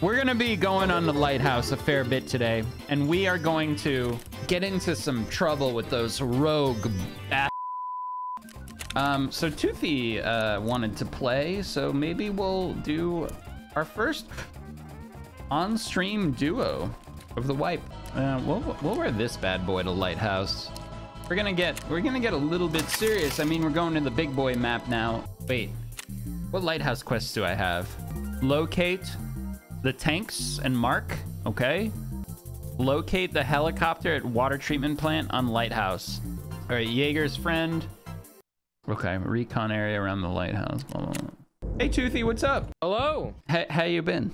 We're going to be going on the lighthouse a fair bit today, and we are going to get into some trouble with those rogue ass. Um, so Toothy uh, wanted to play, so maybe we'll do our first on-stream duo of the wipe. Uh, we'll, we'll wear this bad boy to lighthouse. We're gonna get we're gonna get a little bit serious. I mean, we're going to the big boy map now. Wait, what lighthouse quests do I have? Locate the tanks and mark. Okay. Locate the helicopter at water treatment plant on lighthouse. All right, Jaeger's friend. Okay, recon area around the lighthouse. Blah, blah, blah. Hey, Toothy, what's up? Hello. H- how you been?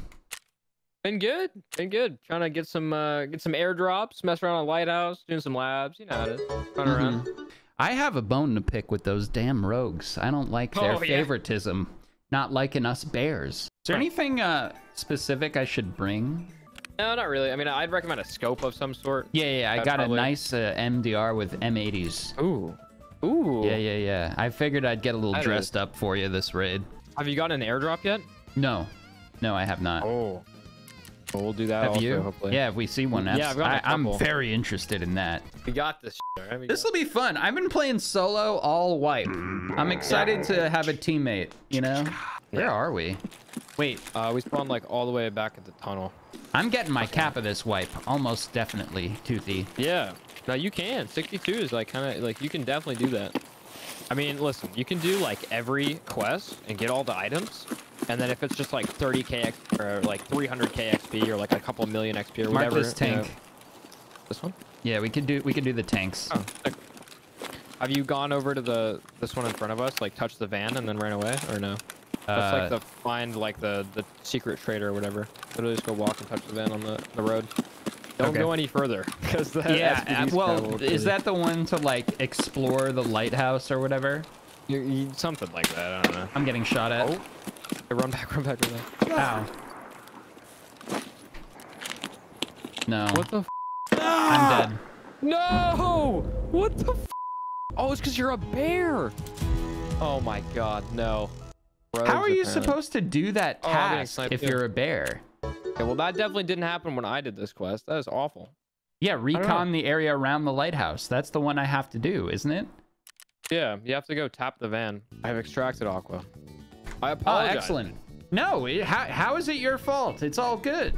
Been good. Been good. Trying to get some uh get some airdrops, mess around on lighthouse, doing some labs. You know how it is. Run around. Mhm. I have a bone to pick with those damn rogues. I don't like their Oh, yeah. favoritism, not liking us bears. Is there anything uh specific I should bring? No, not really. I mean, I'd recommend a scope of some sort. Yeah, yeah, I That's got probably- a nice uh, MDR with M80s. Ooh. Ooh. Yeah, yeah, yeah. I figured I'd get a little That is- dressed up for you this raid. Have you gotten an airdrop yet? No, no, I have not. Oh. Well, we'll do that have also, you? hopefully. Yeah, if we see one, Yeah, I've got a I, I'm very interested in that. We got this. Shit, right? We This got- will be fun. I've been playing solo all wipe. I'm excited to have a teammate, you know? Where are we? Wait, Uh, we spawned like all the way back at the tunnel. I'm getting my cap of this wipe. Almost definitely, Toothy. Yeah. No, you can. 62 is like kind of like you can definitely do that. I mean, listen, you can do like every quest and get all the items, and then if it's just like 30k X, or like 300k XP or like a couple million XP or Mark whatever. this you know- tank. this one. Yeah, we could do we could do the tanks. Oh, sick. Have you gone over to the this one in front of us, like touched the van and then ran away, or no? That's Uh, like the find like the the secret trader or whatever. Literally just go walk and touch the van on the the road. Don't Okay. go any further because the yeah, uh, well, is that the one to like explore the lighthouse or whatever? You, you, something like that? I don't know. I'm getting shot at. Oh, Hey, run back, run back, run back. Ow. No, What the? f*** i'm dead. no! What the? F oh, it's because you're a bear. Oh my God, no. How are you apparently. supposed to do that Oh, I'm getting task sniped if too. you're a bear? Okay, well, that definitely didn't happen when I did this quest. That is awful. Yeah, recon the area around the lighthouse. That's the one I have to do, isn't it? Yeah, you have to go tap the van. I have extracted Aqua. I Oh, apologize. excellent. No, it, how, how is it your fault? It's all good.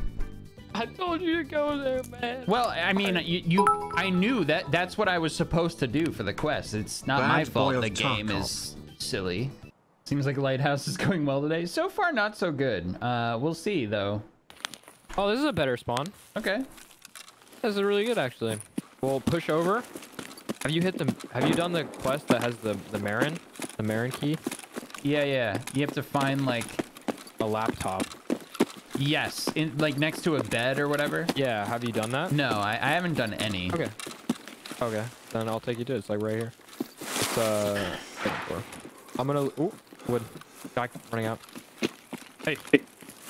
I told you to go there, man. Well, I mean, you, you I knew that that's what I was supposed to do for the quest. It's not my fault the game is silly. Seems like Lighthouse is going well today. So far, not so good. Uh, we'll see, though. Oh, this is a better spawn. Okay. This is really good, actually. We'll push over. Have you hit the? Have you done the quest that has the the Marin, the Marin key? Yeah, yeah. You have to find, like, A laptop. yes, in like next to a bed or whatever. Yeah. Have you done that? No, I, I haven't done any. Okay. Okay. Then I'll take you to it. It's like right here. It's uh... I'm gonna. Ooh, wood. Guy running out. Hey. Hey.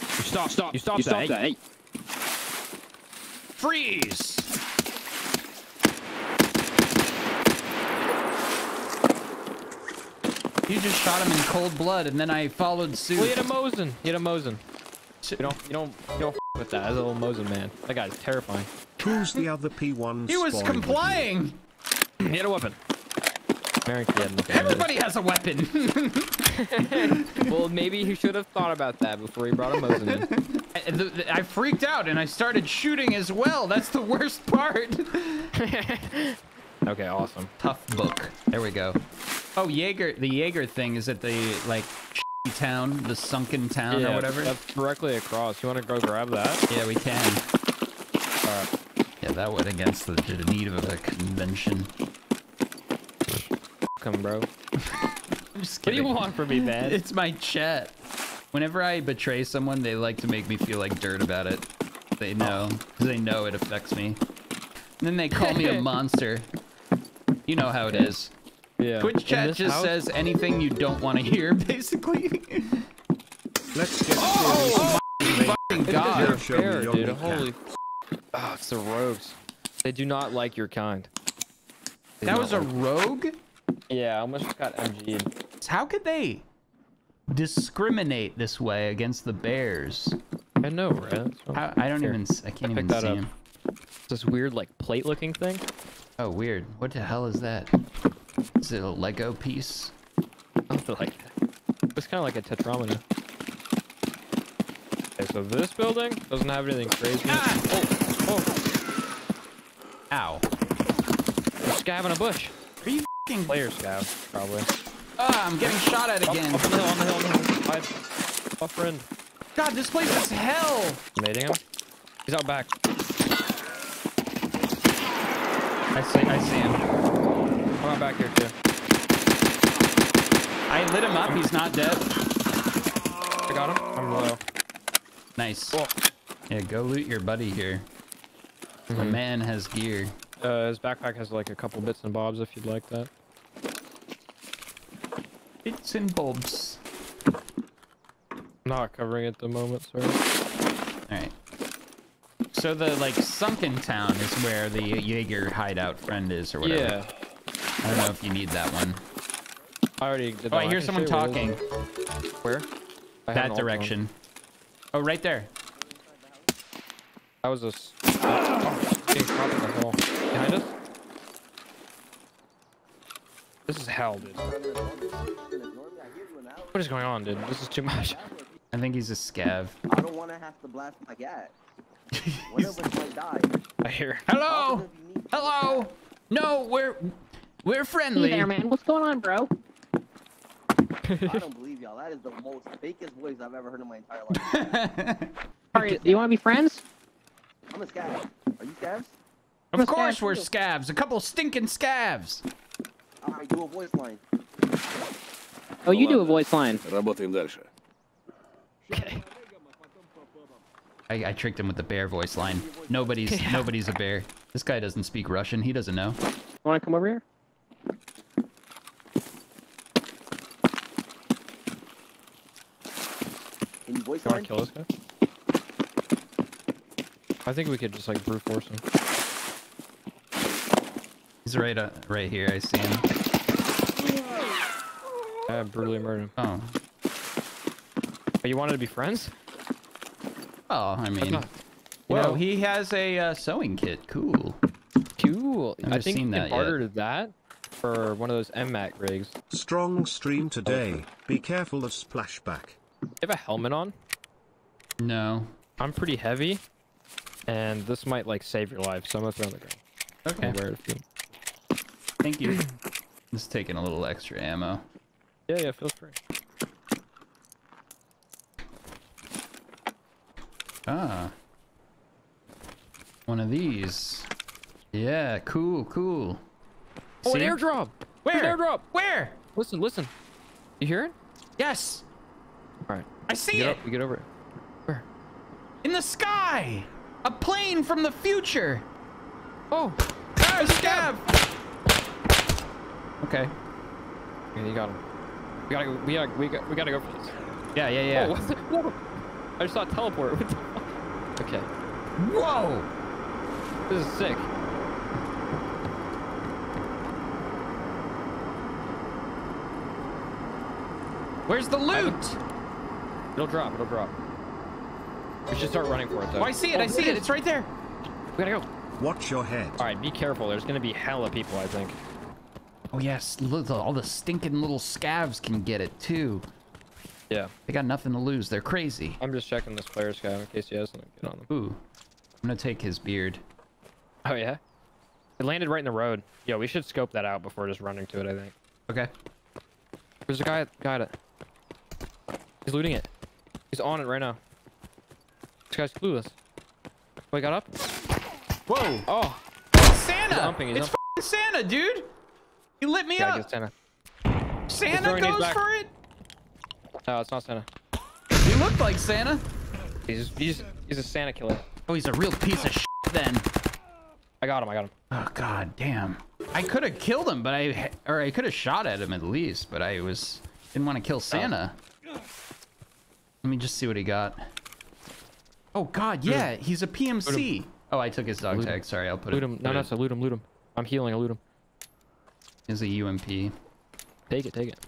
You stop. Stop. You stop, You that. stop Hey. that. Hey, Freeze! You just shot him in cold blood, and then I followed suit. Well, you had a Mosin. You had a Mosin. You don't. You don't. You don't f- with that. That's a little Mosin man. That guy's terrifying. Who's the other P1 He was spawning with you? complying. He had a weapon. Marin key had. Everybody has a weapon. well, maybe he should have thought about that before he brought a Mosin in. I, the- the- I freaked out and I started shooting as well. That's the worst part. Okay, awesome. Tough book. There we go. Oh, Jaeger. The Jaeger thing is at the like town, the sunken town or whatever. That's directly across. You want to go grab that? Yeah, we can. Alright. Yeah, that went against the, the Geneva Convention. Come, bro. I'm just What do you want from me, man? It's my chat. Whenever I betray someone, they like to make me feel like dirt about it. They oh. know, because they know it affects me. And then they call me a monster. You know how it is. yeah. Twitch chat just house? says anything you don't want to hear, basically. Let's get Oh, serious. Oh, fucking God. you're a Show me bear, your dude. Holy. Oh, it's the rogues. They do not like your kind. They That do was a like- rogue? Yeah, I almost got MG'd. How could they discriminate this way against the bears? I know, right? How, I don't Here. even. I can't Pick even see him. This weird like plate looking thing. Oh, weird. What the hell is that? Is it a Lego piece? I feel like it's kind of like a tetrameter. Okay, so this building doesn't have anything crazy. Ah! Oh, oh, Ow. there's scav in a bush. Are you f***ing? Player scav, probably. Ah, I'm getting shot at again. up on the hill, on the hill, on the hill. Hide. Oh, friend. God, this place is hell. Nading him. He's out back. I see. I see him. I'm out back here too. I lit him up. He's not dead. I got him. I'm low. Nice. Oh. Yeah, go loot your buddy here. The Mhm. man has gear. Uh, his backpack has like a couple bits and bobs if you'd like that. Bits and bulbs. Not covering it at the moment, sorry. All right. So the like sunken town is where the Jaeger hideout friend is, or whatever. Yeah. I don't know if you need that one. I already did Oh. I hear can someone talking. Where? is? Where? I have an That direction. Oh, right there. That was a. Getting caught in the hole. Behind us? This is hell, dude. What is going on, dude? This is too much. I think he's a scav. I don't want to have to blast my gat. One of us might die. I hear. Hello. Hello. No, we're we're friendly. Hey friendly. there, man. What's going on, bro? I don't believe y'all. That is the most fakest voice I've ever heard in my entire life. Are you, you want to be friends? I'm a scav. Are you scavs? of I'm a course scav we're too. scavs. A couple stinking scavs. Alright, do a voice line. Oh, you do a voice line. Работаем дальше. I, I tricked him with the bear voice line. Nobody's nobody's a bear. This guy doesn't speak Russian. He doesn't know. Want to come over here? Can you voice You line? wanna kill this guy? I think we could just like brute force him. He's right uh, right here. I see him. I brutally murdered him. Oh. Oh, you wanted to be friends? Oh, I mean, not- you know, he has a uh, sewing kit. Cool. Cool. I've I think seen you that can yet. that for one of those MMAC rigs. Strong stream today. Be careful of splashback. You have a helmet on? No. I'm pretty heavy, and this might like save your life, so I'm gonna throw it on the ground. Okay. I'll wear it if you- Thank you. Just taking a little extra ammo. Yeah, yeah, feel free. Ah. One of these. Yeah, cool, cool. Oh, an airdrop! Where? There's an airdrop! Where? Listen, listen. You hear it? Yes. All right. I see Get it. up. We get over it. Where? In the sky. A plane from the future. Oh, Ah, scav. Okay. yeah, you got him. We gotta go. We gotta. We got. We gotta go for this. Yeah, yeah, yeah. Oh, what the, whoa. I just saw a teleport. What the fuck? Okay. Whoa. This is sick. Where's the loot? It'll drop. It'll drop. We should start running for it though. Oh, I see it. Oh, I see there it. It's right there. We gotta go. Watch your head. All right, be careful. There's gonna be hella people. I think. Oh yes, look, all the stinking little scavs can get it too. Yeah. They got nothing to lose. They're crazy. I'm just checking this player's guy in case he has something good on him. Ooh. I'm gonna take his beard. Oh yeah. It landed right in the road. Yo, we should scope that out before just running to it. I think. Okay. There's a guy. Got it. He's looting it. He's on it right now. This guy's clueless. Oh, he got up. Whoa. Oh, Santa. He's umping, he's it's f***ing Santa, dude. You lit me yeah, up. Santa. Santa goes back. for it. No, it's not Santa. He looked like Santa. He's he's he's a Santa killer. Oh, he's a real piece of shit then. I got him. I got him. Oh god damn. I could have killed him, but I or I could have shot at him at least, but I was didn't want to kill oh. Santa. Let me just see what he got. Oh god, yeah, he's a PMC. Oh, I took his dog Loot him. tag. Sorry, I'll put Loot it. him. put No, no, it- so loot him. Loot him. I'm healing. I loot him. Is a UMP. Take it. Take it.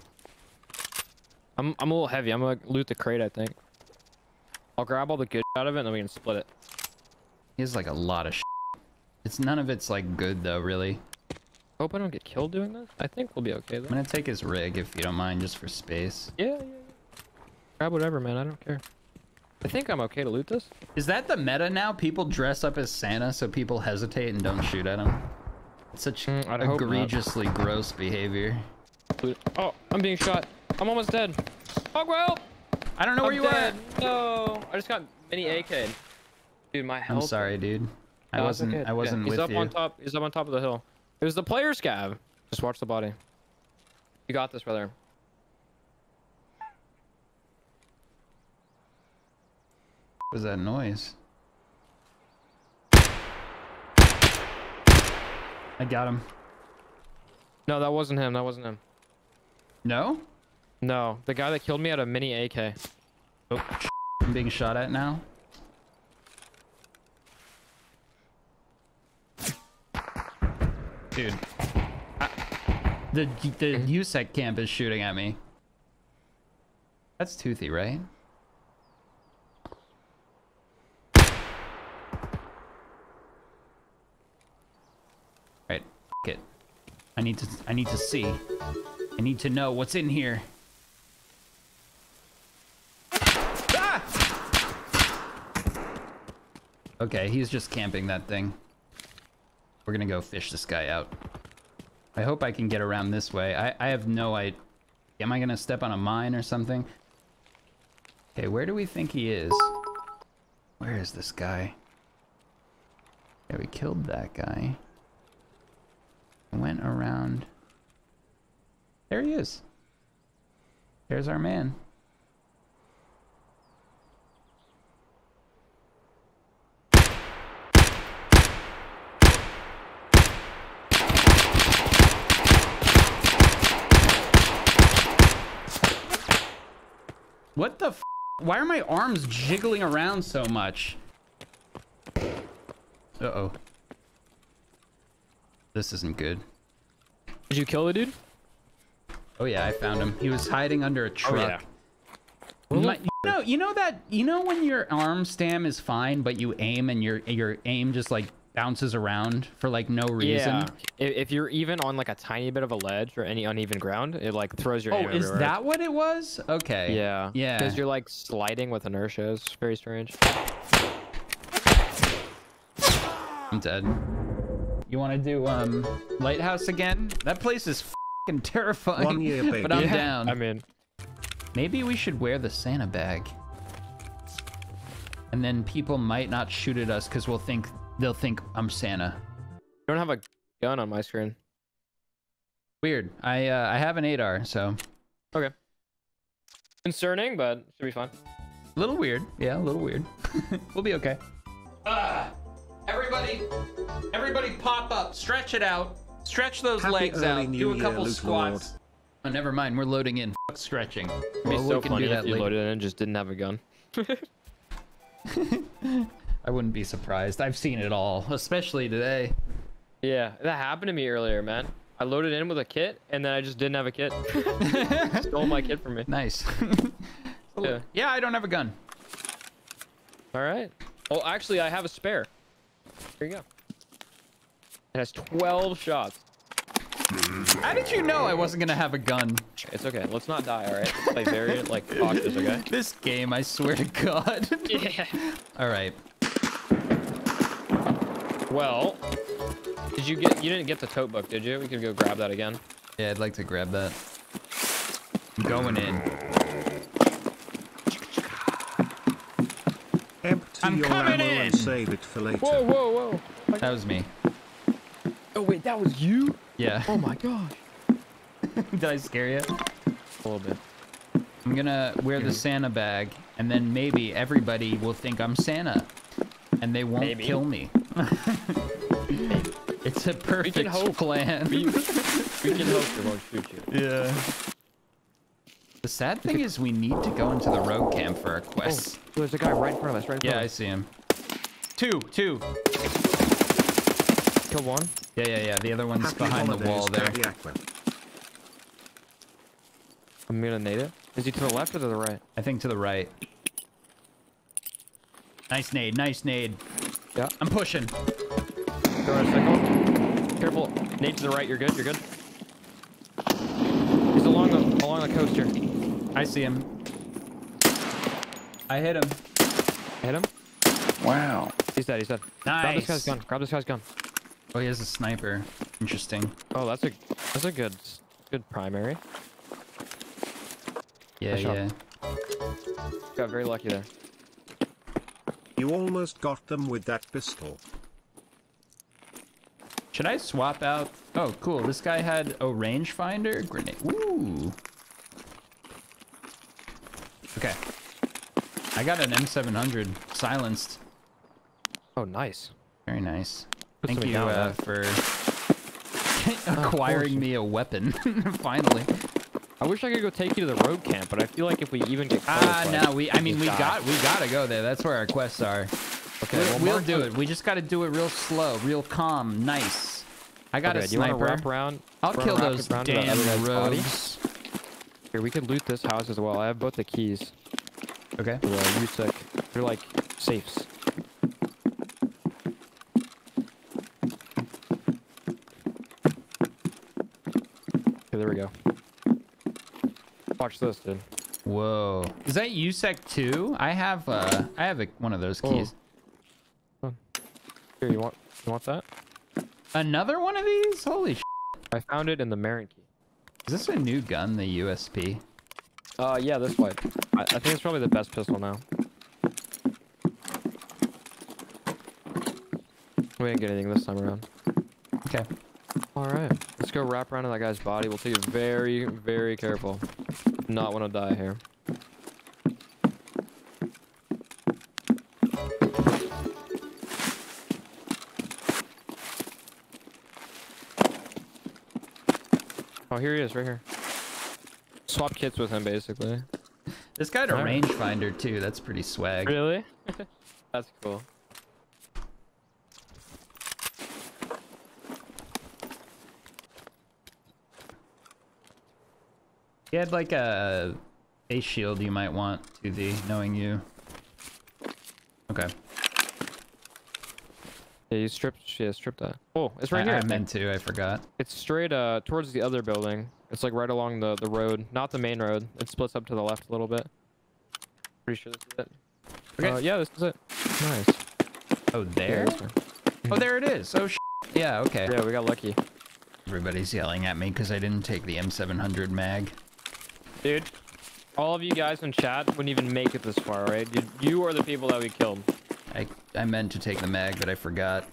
I'm I'm a little heavy. I'm gonna loot the crate. I think. I'll grab all the good out of it and then we can split it. He has like a lot of. shit. It's none of it's like good though, really. Hope I don't get killed doing this. I think we'll be okay though. I'm gonna take his rig if you don't mind, just for space. Yeah, yeah, yeah. Grab whatever, man. I don't care. I think I'm okay to loot this. Is that the meta now? People dress up as Santa so people hesitate and don't shoot at him. It's such Mm, I'd hope egregiously gross behavior. Oh, I'm being shot. I'm almost dead. Oh, well. I don't know where I'm you dead. are. No, I just got mini AK. Dude, my health. I'm sorry, dude. I No, wasn't. okay. I wasn't yeah, he's up you. on top. He's up on top of the hill. It was the player scav. Just watch the body. You got this, brother. What was that noise? I got him. No, that wasn't him. That wasn't him. No? No, the guy that killed me had a mini AK. Oh, I'm being shot at now. Dude. I- the the USEC camp is shooting at me. That's Toothy, right? Right, I need to I need to see. I need to know what's in here. Ah! Okay, he's just camping that thing. We're gonna go fish this guy out. I hope I can get around this way. I, I have no idea. Am I gonna step on a mine or something? Okay, where do we think he is? Where is this guy? Yeah, we killed that guy. Went around. There he is. There's our man. What the f- Why are my arms jiggling around so much? Uh-oh. This isn't good. Did you kill the dude? Oh yeah, I found him. He was hiding under a truck. Oh, yeah. My- you know, you know that you know when your arm stam is fine, but you aim and your your aim just like bounces around for like no reason. Yeah. If, you're even on like a tiny bit of a ledge or any uneven ground, it like throws your Oh, aim is everywhere. that what it was? Okay. Yeah. Yeah. Because you're like sliding with inertia. It's very strange. I'm dead. You want to do um lighthouse again? That place is fucking terrifying. One year, baby. But I'm Yeah, down. I mean, Maybe we should wear the Santa bag. And then people might not shoot at us because we'll think they'll think I'm Santa. I don't have a gun on my screen. Weird. I uh, I have an 8R, so Okay. Concerning, but should be fine. a little weird. Yeah, a little weird. we'll be okay. Ah, everybody, everybody, pop up, stretch it out, stretch those Happy legs out, New do a couple Luke squats. Oh, never mind. We're loading in. Fuck stretching. It'd be Well, we so can funny do if that you later. loaded in and just didn't have a gun. I wouldn't be surprised. I've seen it all, especially today. Yeah, that happened to me earlier, man. I loaded in with a kit and then I just didn't have a kit. Stole my kit from me. Nice. Yeah. yeah, I don't have a gun. All right. Oh, actually, I have a spare. Here you go. It has 12 shots. How did you know I wasn't gonna have a gun? It's okay. Let's not die, all right? Let's play very, like, cautious, okay? This game, I swear to God. Yeah. All right. Well, did you get, you didn't get the tote book, did you? We could go grab that again. Yeah, I'd like to grab that. I'm going in. Empty I'm your coming ammo in. and save it for later. Whoa, whoa, whoa. That was me. Oh, wait, that was you? Yeah. Oh my gosh. Did I scare you? A little bit. I'm gonna wear the Santa bag, and then maybe everybody will think I'm Santa, and they won't Maybe. kill me. it's a perfect hope. plan. We, we can hope they won't shoot you. Yeah. The sad thing is we need to go into the road camp for our quest. Oh, there's a guy right in front of us, right in yeah, I see him. Two, two. Kill one. Yeah, yeah, yeah. The other one's Happy behind the wall there. Daddy Aqua. I'm gonna nade it. Is he to the left or to the right? I think to the right. Nice nade, nice nade. Yeah. I'm pushing. Go on a signal. Careful. Nate to the right. You're good. You're good. He's along the along the coast here. I see him. I hit him. Hit him. Wow. He's dead. He's dead. Nice. Grab this guy's gun. Grab this guy's gun. Oh, he has a sniper. Interesting. Oh, that's a that's a good good primary. Yeah, Nice shot. yeah. Got very lucky there. You almost got them with that pistol. Should I swap out? Oh, cool. This guy had a rangefinder grenade. Ooh. Okay. I got an M700 silenced. Oh, nice. Very nice. Thank you uh, for acquiring me a weapon. Finally. I wish I could go take you to the road camp, but I feel like if we even get close, Ah, like, no. We. I mean, we die. got. We gotta go there. That's where our quests are. Okay, we'll well, we'll do it. We just gotta do it real slow, real calm, nice. I got Okay, a sniper. wrap around? I'll kill those around to that damn rogues. Here, we could loot this house as well. I have both the keys Okay. to the USEC. They're like safes. Okay, there we go. Watch this, dude. Whoa. Is that USEC 2? I have uh I have a, one of those Oh. keys. Here, you want you want that? Another one of these? Holy sh I found it in the Marin key. Is this a new gun, the USP? Uh, yeah, this one. I, I think it's probably the best pistol now. We didn't get anything this time around. Okay. All right, let's go wrap around to that guy's body. We'll take it very, very careful. Not want to die here. Oh, here he is, right here. Swap kits with him, basically. This guy had a rangefinder too. That's pretty swag. Really? That's cool. Had like a face shield you might want to the knowing you. Okay. Yeah, you stripped. Yeah, stripped that. Oh, it's right I, here. I meant to, I forgot. It's straight uh towards the other building. It's like right along the the road, not the main road. It splits up to the left a little bit. Pretty sure this is it. Okay. Uh, yeah, this is it. Nice. Oh, there? one. Oh, there it is. Oh, sh Yeah, okay. Yeah, we got lucky. Everybody's yelling at me because I didn't take the M700 mag. Dude, all of you guys in chat wouldn't even make it this far, right? You, you are the people that we killed. I, I meant to take the mag, but I forgot.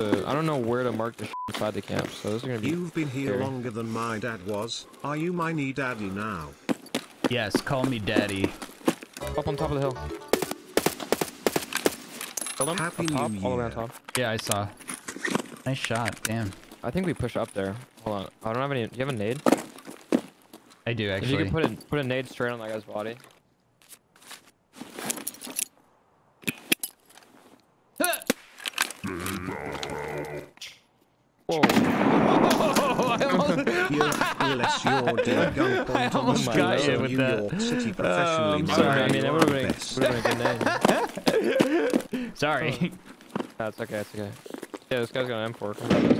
Uh, I don't know where to mark the inside the camp, so this is gonna be. You've been here scary. longer than my dad was. Are you my knee daddy now? Yes, call me daddy. Up on top of the hill. Killed him? Happy up top, New all the Year. top. Yeah, I saw. Nice shot. Damn. I think we push up there. Hold on. I don't have any. Do you have a nade? I do If actually. you can put a put a nade straight on that guy's body. Whoa. Here, unless your dear gunpoint on the almost got you with New that. York City professionally I'm sorry, I mean, that are would have the been, best. would have been a good name. Sorry. That's okay. It's okay. Yeah, this guy's got an M4. Come grab this.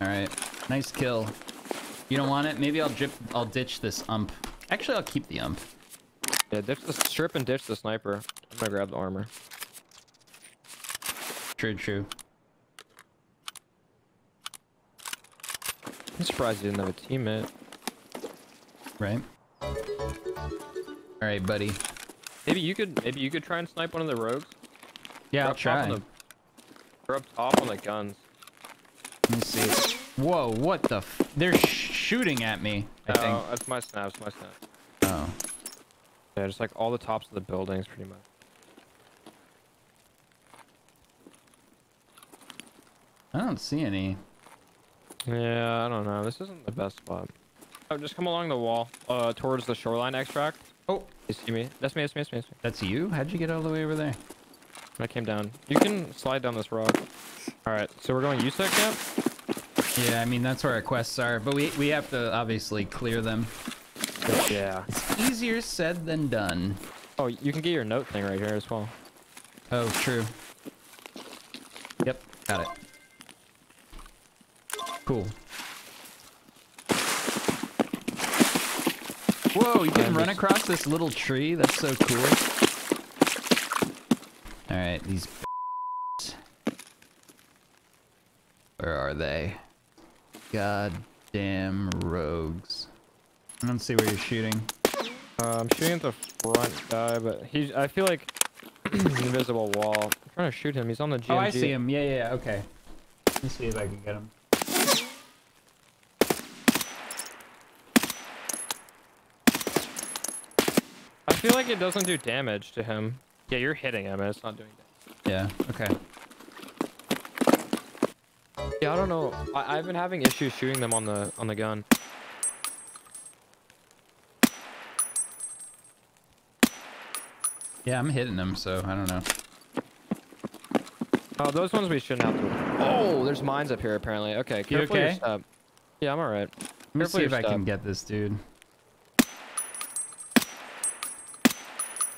All right. Nice kill. You don't want it? Maybe I'll drip. I'll ditch this ump. Actually, I'll keep the ump. Yeah, ditch the strip and ditch the sniper. I'm gonna grab the armor. True, true. I'm surprised you didn't have a teammate. Right. All right, buddy. Maybe you could. Maybe you could try and snipe one of the rogues. Yeah, I'll try. on the- They're up top on the guns. Let me see. Whoa, what the? F They're shooting at me. I think. Oh, that's my snaps. My snaps. Oh. Yeah, just like all the tops of the buildings, pretty much. I don't see any. Yeah, I don't know. This isn't the best spot. Oh, just come along the wall, uh, towards the shoreline extract. Oh, You see me? That's me. That's me. That's me. That's me. that's you? How'd you get all the way over there? I came down. You can slide down this rock. All right, so we're going USEC camp. Yeah, I mean that's where our quests are, but we we have to obviously clear them. Yeah. It's easier said than done. Oh, you can get your note thing right here as well. Oh, true. Yep, got it. Cool. Whoa, you can run across this little tree? That's so cool. Alright, these. Where are they? Goddamn rogues. I don't see where you're shooting. Uh, I'm shooting at the front guy, but he's. I feel like invisible wall. I'm trying to shoot him. He's on the GMG. Oh, I see him. Yeah, yeah, yeah, okay. Let me see if I can get him. I feel like it doesn't do damage to him. Yeah, you're hitting him, and it's not doing damage. Yeah, okay. Yeah, I don't know. I, I've been having issues shooting them on the on the gun. Yeah, I'm hitting them, so I don't know. Oh, those ones we shouldn't have to. Oh, there's mines up here apparently. Okay, your okay? Yeah, I'm alright. Let me see if I can get this dude.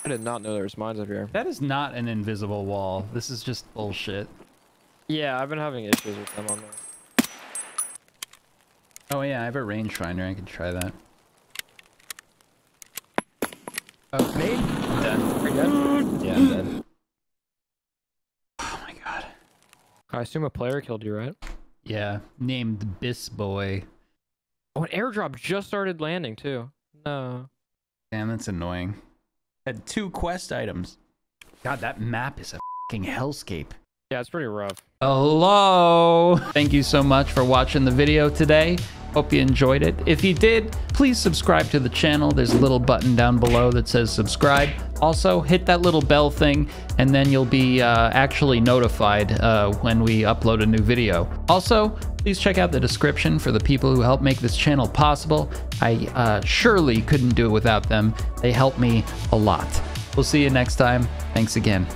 I did not know there was mines up here. That is not an invisible wall. This is just bullshit. Yeah, I've been having issues with them on there. Oh yeah, I have a rangefinder. I could try that. Oh, Nate? I'm dead. Are you dead? Yeah, I'm dead. Oh my god. I assume a player killed you, right? Yeah, named Biss Boy. Oh, an airdrop just started landing too. No. Damn, that's annoying. Had two quest items. God, that map is a fucking hellscape. Yeah, it's pretty rough. Hello. Thank you so much for watching the video today. Hope you enjoyed it. If you did, please subscribe to the channel. There's a little button down below that says subscribe. Also, hit that little bell thing, and then you'll be uh, actually notified uh, when we upload a new video. Also, please check out the description for the people who help make this channel possible. I uh, surely couldn't do it without them. They help me a lot. We'll see you next time. Thanks again.